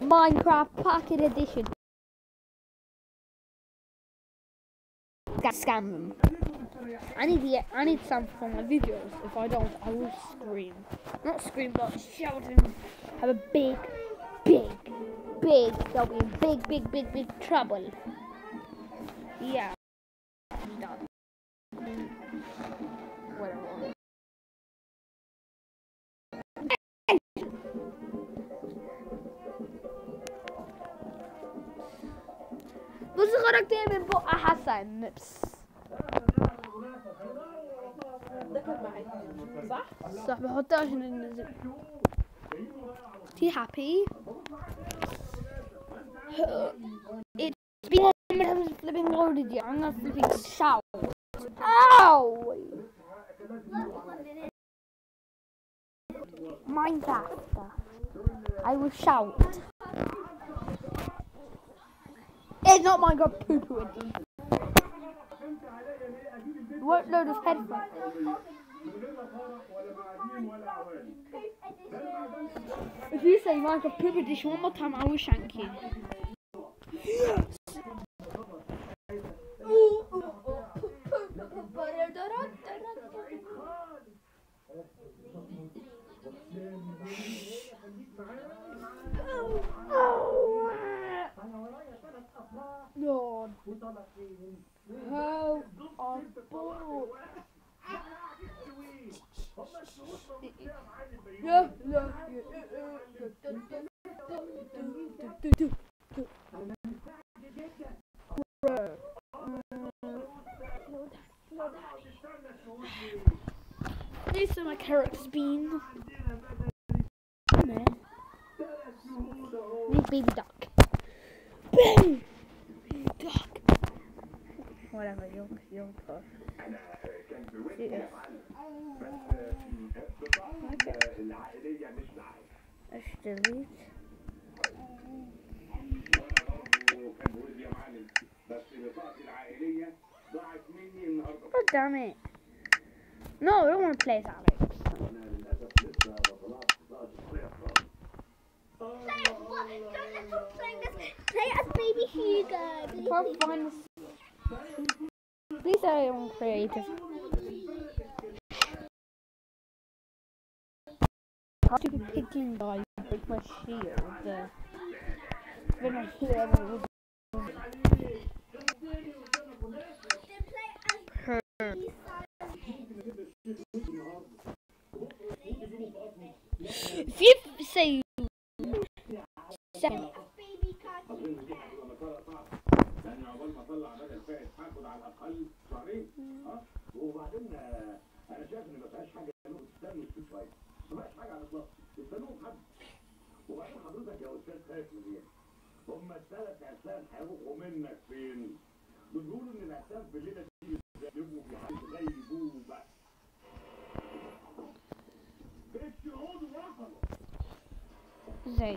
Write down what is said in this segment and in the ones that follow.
Minecraft Pocket Edition. Scam them. I need I need some for my videos. If I don't, I will scream. Not scream, but shout and have a big, big, big. They'll be in big, big, big, big trouble. Yeah. Done. Whatever. بص خرجت من بق حسن بس. دخل معاك صح؟ صح بحطها عشان ننزل Be happy. it's been a minute I was flipping loaded yet. I'm not flipping shout. Ow! Minecraft. I will shout. It's not Minecraft poo poo edition. What load of headphones? If you say Minecraft poo edition one more time, I will shank you. How on board. Yeah, yeah, These are my characters being. Man. Big baby duck. Duck. Whatever, you'll, you'll push. Yes. Let's delete. Oh, damn it. No, I don't want to play as Alex. Play as baby Hugo. Can't find this. Please say I'm creative. How stupid piglin guy break my shield? Uh, when I hear everyone. If you say أنا شايف ان ما فيهاش حاجة تستنوا فيه شوية ما فيهاش حاجة على الاطلاق استنوهم حد وبعدين حضرتك يا أستاذ من إيه؟ هم الثلاث عرسان هيروحوا منك فين؟ بيقولوا ان العرسان في الليلة دي في حاله غيبوبه الشهود وصلوا زي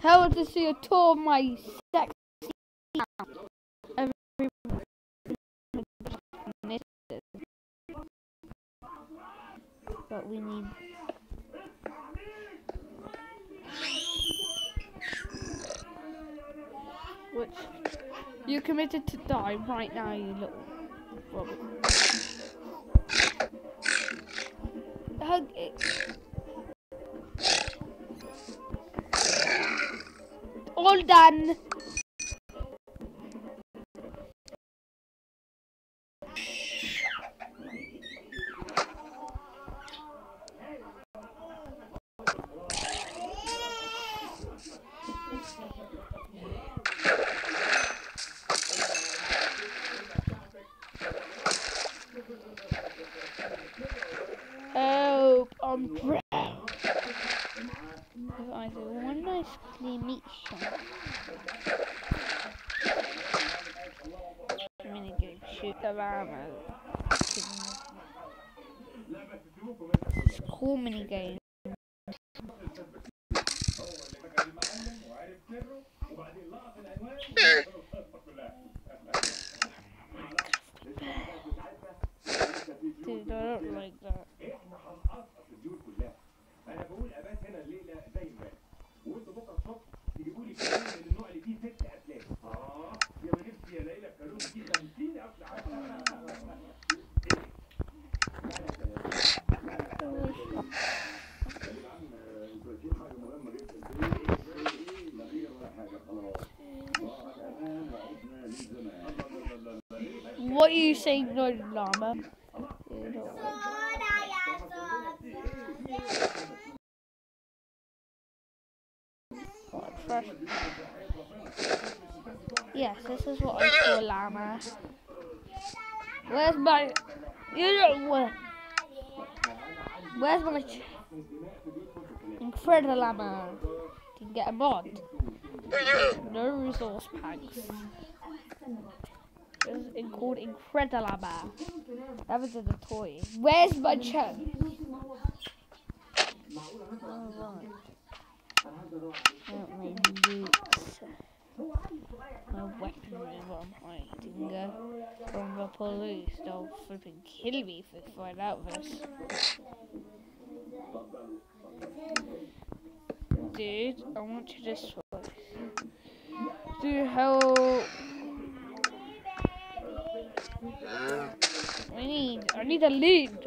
How would to see a tour of my We need which you committed to die right now, you little. Hug it. All done. Help! I'm. I do one nice clean meat shot. Mini game shoot the llama. Mini game. Dude, I don't like that. You saying, no llama? Yes, this is what I call llama. Where's my? You don't where? Where's my? Incredible llama. Can get a mod. No resource packs. In- called Incredilaba. That was the toy. Where's my. Oh, my boots. My weaponry is I'm hiding uh, from the police. They'll flipping kill me if they find out this. Dude, I want you this choice. Do help. I need a leader.